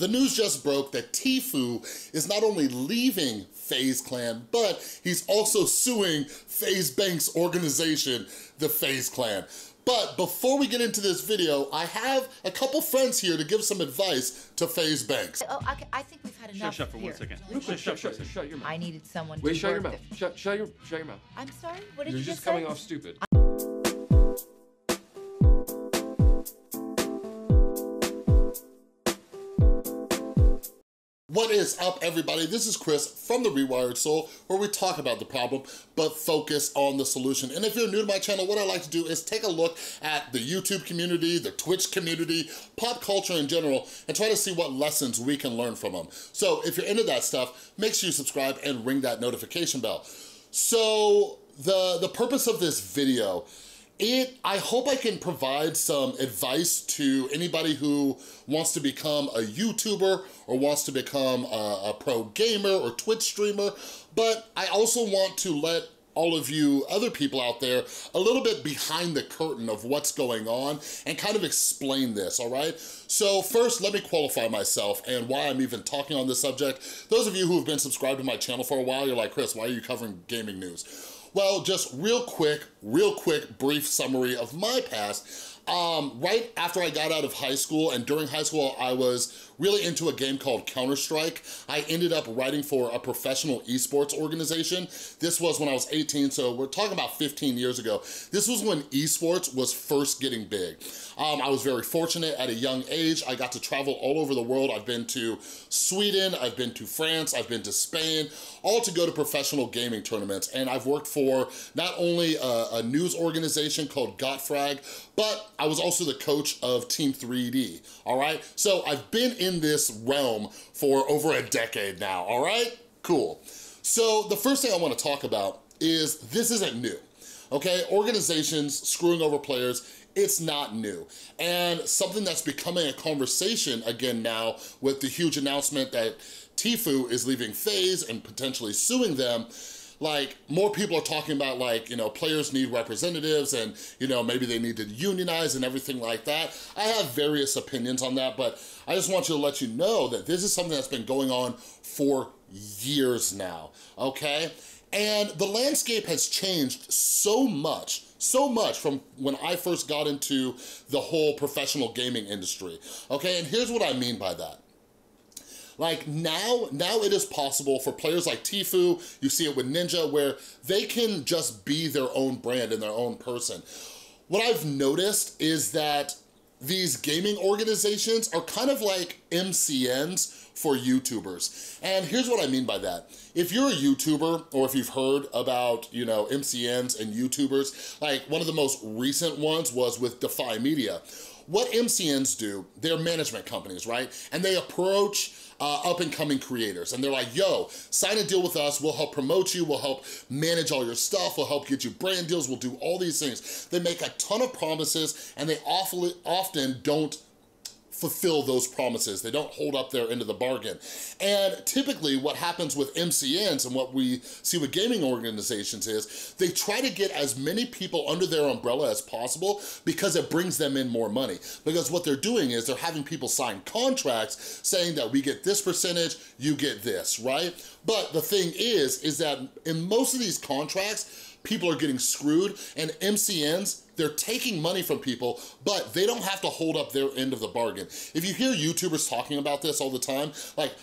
The news just broke that Tfue is not only leaving FaZe Clan, but he's also suing FaZe Bank's organization, the FaZe Clan. But before we get into this video, I have a couple friends here to give some advice to FaZe Banks. Oh, I, I think we've had enough Shut, shut for here. one second. Shut, shut, shut, shut, shut your mouth. I needed someone Wait, to shut your mouth. Shut, shut your, shut your mouth. I'm sorry. What did You're you just just coming say? off stupid. What is up, everybody? This is Chris from The Rewired Soul, where we talk about the problem, but focus on the solution. And if you're new to my channel, what I like to do is take a look at the YouTube community, the Twitch community, pop culture in general, and try to see what lessons we can learn from them. So if you're into that stuff, make sure you subscribe and ring that notification bell. So the, the purpose of this video it, I hope I can provide some advice to anybody who wants to become a YouTuber or wants to become a, a pro gamer or Twitch streamer, but I also want to let all of you other people out there a little bit behind the curtain of what's going on and kind of explain this, all right? So first, let me qualify myself and why I'm even talking on this subject. Those of you who have been subscribed to my channel for a while, you're like, Chris, why are you covering gaming news? Well, just real quick, real quick, brief summary of my past. Um, right after I got out of high school and during high school, I was really into a game called Counter-Strike. I ended up writing for a professional esports organization. This was when I was 18, so we're talking about 15 years ago. This was when esports was first getting big. Um, I was very fortunate at a young age. I got to travel all over the world. I've been to Sweden, I've been to France, I've been to Spain, all to go to professional gaming tournaments. And I've worked for not only a, a news organization called GotFrag, but I was also the coach of Team 3D, all right? So I've been in this realm for over a decade now, all right? Cool. So the first thing I wanna talk about is this isn't new, okay? Organizations screwing over players, it's not new. And something that's becoming a conversation again now with the huge announcement that Tfue is leaving FaZe and potentially suing them, like more people are talking about like, you know, players need representatives and, you know, maybe they need to unionize and everything like that. I have various opinions on that, but I just want you to let you know that this is something that's been going on for years now, okay? And the landscape has changed so much, so much from when I first got into the whole professional gaming industry, okay? And here's what I mean by that. Like now, now it is possible for players like Tfue, you see it with Ninja, where they can just be their own brand and their own person. What I've noticed is that these gaming organizations are kind of like MCNs for YouTubers. And here's what I mean by that. If you're a YouTuber, or if you've heard about, you know, MCNs and YouTubers, like one of the most recent ones was with Defy Media. What MCNs do, they're management companies, right? And they approach uh, up and coming creators. And they're like, yo, sign a deal with us. We'll help promote you. We'll help manage all your stuff. We'll help get you brand deals. We'll do all these things. They make a ton of promises and they awfully, often don't fulfill those promises. They don't hold up their end of the bargain. And typically what happens with MCNs and what we see with gaming organizations is they try to get as many people under their umbrella as possible because it brings them in more money. Because what they're doing is they're having people sign contracts saying that we get this percentage, you get this, right? But the thing is, is that in most of these contracts, people are getting screwed and MCNs, they're taking money from people, but they don't have to hold up their end of the bargain. If you hear YouTubers talking about this all the time, like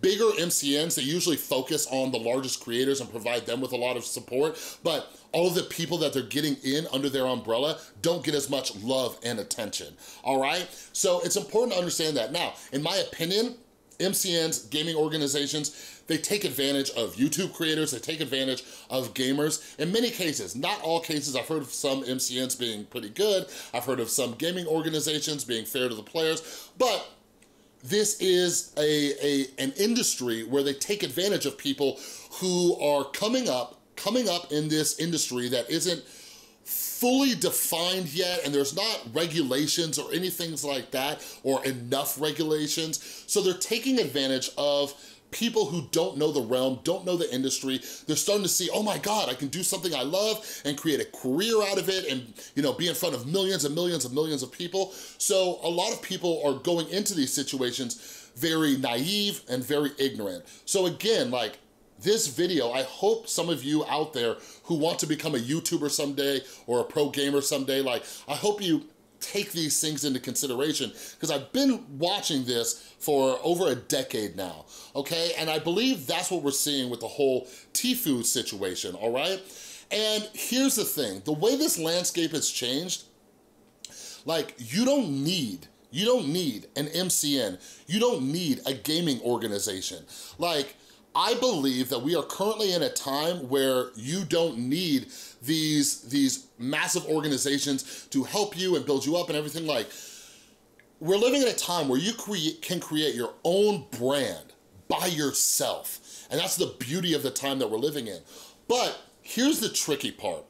bigger MCNs, they usually focus on the largest creators and provide them with a lot of support, but all of the people that they're getting in under their umbrella don't get as much love and attention, all right? So it's important to understand that. Now, in my opinion, MCNs, gaming organizations, they take advantage of YouTube creators, they take advantage of gamers. In many cases, not all cases, I've heard of some MCNs being pretty good, I've heard of some gaming organizations being fair to the players, but this is a, a an industry where they take advantage of people who are coming up, coming up in this industry that isn't fully defined yet and there's not regulations or anything like that or enough regulations. So they're taking advantage of people who don't know the realm, don't know the industry, they're starting to see, oh my God, I can do something I love and create a career out of it and you know, be in front of millions and millions and millions of people. So a lot of people are going into these situations very naive and very ignorant. So again, like this video, I hope some of you out there who want to become a YouTuber someday or a pro gamer someday, like I hope you take these things into consideration because I've been watching this for over a decade now, okay? And I believe that's what we're seeing with the whole Tfue situation, all right? And here's the thing, the way this landscape has changed, like you don't need you don't need an MCN. You don't need a gaming organization. Like, I believe that we are currently in a time where you don't need these, these massive organizations to help you and build you up and everything like, we're living in a time where you create, can create your own brand by yourself. And that's the beauty of the time that we're living in. But here's the tricky part,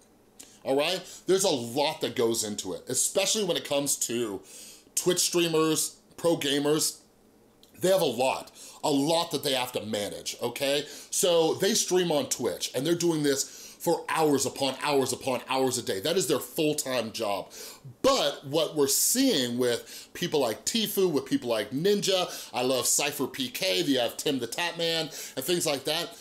all right? There's a lot that goes into it, especially when it comes to Twitch streamers, pro gamers, they have a lot, a lot that they have to manage, okay? So they stream on Twitch and they're doing this for hours upon hours upon hours a day. That is their full-time job. But what we're seeing with people like Tfue, with people like Ninja, I love SypherPK, you have uh, Tim the Tatman, and things like that,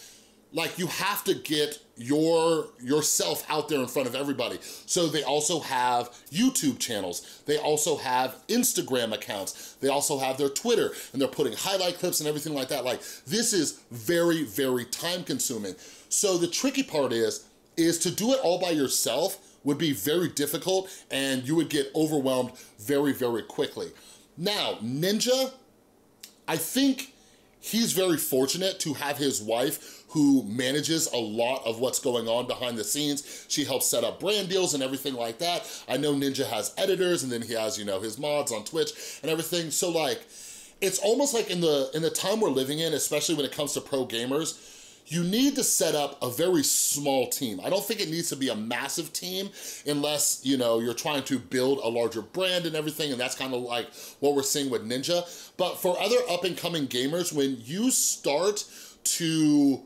like you have to get your yourself out there in front of everybody. So they also have YouTube channels. They also have Instagram accounts. They also have their Twitter and they're putting highlight clips and everything like that. Like this is very, very time consuming. So the tricky part is, is to do it all by yourself would be very difficult and you would get overwhelmed very, very quickly. Now, Ninja, I think he's very fortunate to have his wife who manages a lot of what's going on behind the scenes. She helps set up brand deals and everything like that. I know Ninja has editors and then he has, you know, his mods on Twitch and everything. So like, it's almost like in the, in the time we're living in, especially when it comes to pro gamers, you need to set up a very small team. I don't think it needs to be a massive team unless, you know, you're trying to build a larger brand and everything, and that's kind of like what we're seeing with Ninja. But for other up and coming gamers, when you start to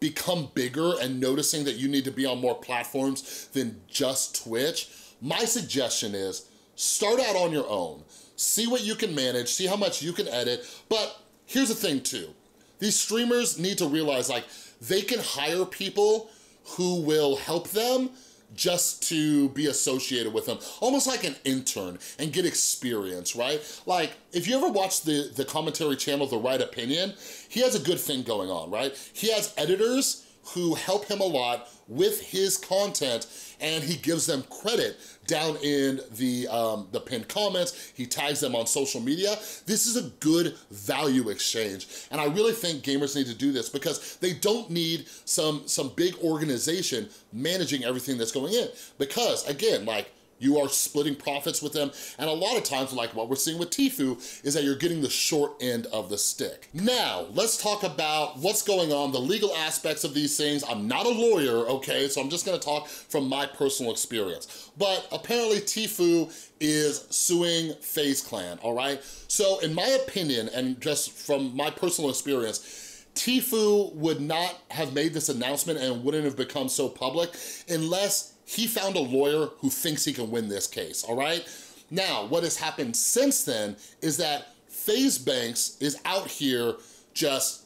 become bigger and noticing that you need to be on more platforms than just Twitch, my suggestion is start out on your own. See what you can manage, see how much you can edit, but here's the thing too. These streamers need to realize like they can hire people who will help them just to be associated with them, almost like an intern and get experience, right? Like, if you ever watch the, the commentary channel, The Right Opinion, he has a good thing going on, right? He has editors who help him a lot with his content and he gives them credit down in the, um, the pinned comments. He tags them on social media. This is a good value exchange. And I really think gamers need to do this because they don't need some, some big organization managing everything that's going in. Because again, like, you are splitting profits with them. And a lot of times, like what we're seeing with Tfue, is that you're getting the short end of the stick. Now, let's talk about what's going on, the legal aspects of these things. I'm not a lawyer, okay? So I'm just gonna talk from my personal experience. But apparently Tfue is suing FaZe Clan, all right? So in my opinion, and just from my personal experience, Tfue would not have made this announcement and wouldn't have become so public unless he found a lawyer who thinks he can win this case, all right? Now, what has happened since then is that FaZe Banks is out here just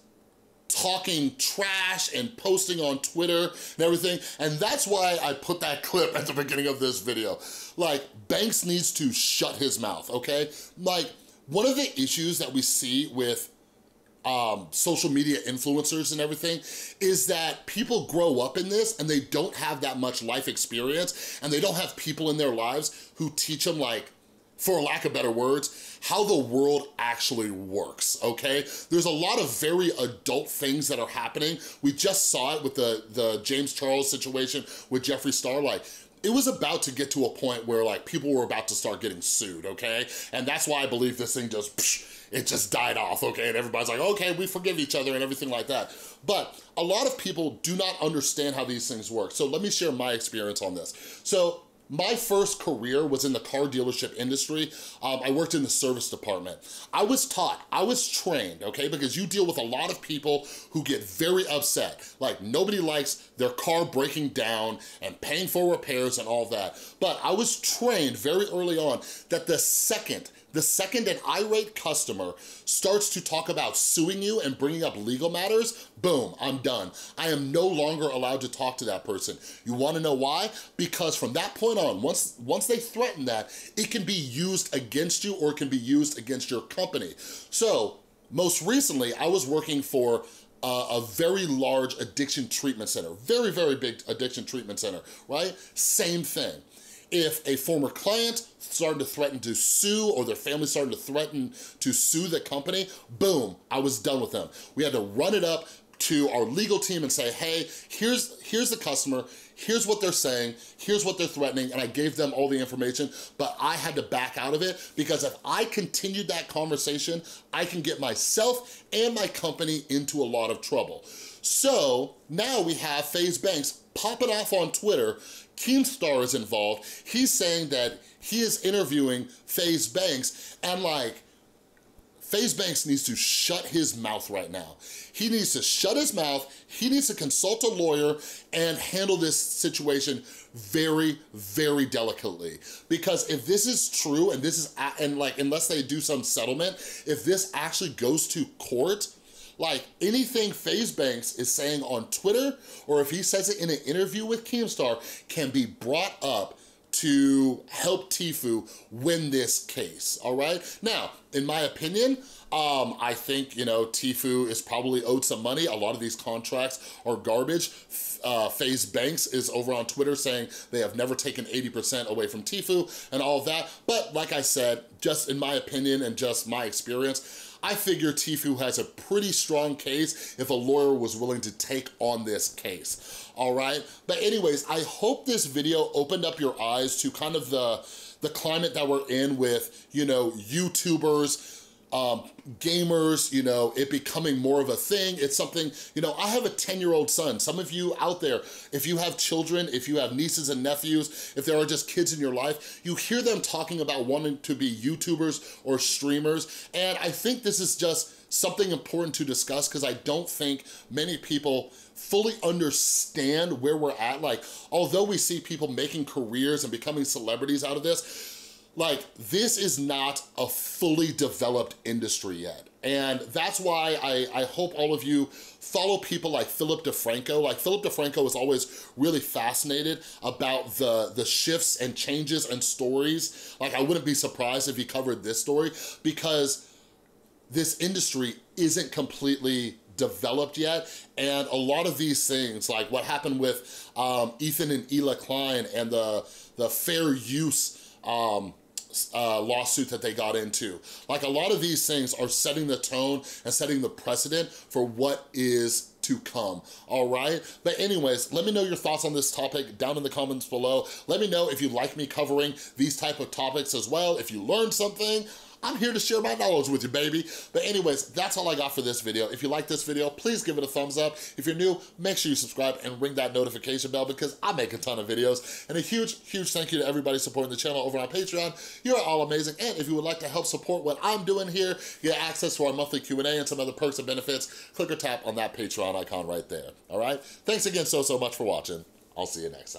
talking trash and posting on Twitter and everything. And that's why I put that clip at the beginning of this video. Like, Banks needs to shut his mouth, okay? Like, one of the issues that we see with um, social media influencers and everything is that people grow up in this and they don't have that much life experience and they don't have people in their lives who teach them like, for lack of better words, how the world actually works, okay? There's a lot of very adult things that are happening. We just saw it with the, the James Charles situation with Jeffree Star. Like, it was about to get to a point where like people were about to start getting sued, okay? And that's why I believe this thing just, psh, it just died off, okay? And everybody's like, okay, we forgive each other and everything like that. But a lot of people do not understand how these things work. So let me share my experience on this. So my first career was in the car dealership industry. Um, I worked in the service department. I was taught, I was trained, okay, because you deal with a lot of people who get very upset. Like nobody likes their car breaking down and paying for repairs and all that. But I was trained very early on that the second The second an irate customer starts to talk about suing you and bringing up legal matters, boom, I'm done. I am no longer allowed to talk to that person. You wanna know why? Because from that point on, once, once they threaten that, it can be used against you or it can be used against your company. So, most recently, I was working for uh, a very large addiction treatment center, very, very big addiction treatment center, right? Same thing. If a former client started to threaten to sue or their family started to threaten to sue the company, boom, I was done with them. We had to run it up to our legal team and say, hey, here's, here's the customer, here's what they're saying, here's what they're threatening, and I gave them all the information, but I had to back out of it because if I continued that conversation, I can get myself and my company into a lot of trouble. So now we have FaZe Banks popping off on Twitter, Keemstar is involved, he's saying that he is interviewing FaZe Banks, and like, FaZe Banks needs to shut his mouth right now. He needs to shut his mouth, he needs to consult a lawyer and handle this situation very, very delicately. Because if this is true and this is, and like, unless they do some settlement, if this actually goes to court, like anything FaZe Banks is saying on Twitter, or if he says it in an interview with Keemstar, can be brought up to help Tfue win this case, all right? Now, in my opinion, um, I think, you know, Tfue is probably owed some money. A lot of these contracts are garbage. Uh, FaZe Banks is over on Twitter saying they have never taken 80% away from Tfue and all of that. But like I said, just in my opinion and just my experience, I figure Tfue has a pretty strong case if a lawyer was willing to take on this case, all right? But anyways, I hope this video opened up your eyes to kind of the, the climate that we're in with, you know, YouTubers, um, gamers, you know, it becoming more of a thing. It's something, you know, I have a 10-year-old son. Some of you out there, if you have children, if you have nieces and nephews, if there are just kids in your life, you hear them talking about wanting to be YouTubers or streamers. And I think this is just something important to discuss because I don't think many people fully understand where we're at. Like, although we see people making careers and becoming celebrities out of this, like, this is not a fully developed industry yet. And that's why I, I hope all of you follow people like Philip DeFranco. Like Philip DeFranco is always really fascinated about the, the shifts and changes and stories. Like I wouldn't be surprised if he covered this story because this industry isn't completely developed yet and a lot of these things like what happened with um, Ethan and Hila Klein and the the fair use um, uh, lawsuit that they got into. Like a lot of these things are setting the tone and setting the precedent for what is to come, all right? But anyways, let me know your thoughts on this topic down in the comments below. Let me know if you like me covering these type of topics as well. If you learned something, I'm here to share my knowledge with you, baby. But anyways, that's all I got for this video. If you like this video, please give it a thumbs up. If you're new, make sure you subscribe and ring that notification bell because I make a ton of videos. And a huge, huge thank you to everybody supporting the channel over on Patreon. You're all amazing. And if you would like to help support what I'm doing here, get access to our monthly Q&A and some other perks and benefits, click or tap on that Patreon icon right there, all right? Thanks again so, so much for watching. I'll see you next time.